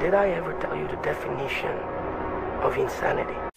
Did I ever tell you the definition of insanity?